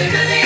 Amen.